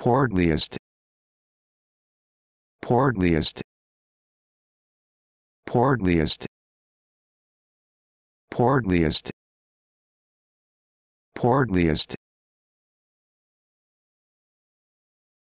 portliest. Portliest. Portliest. Portliest. Portliest.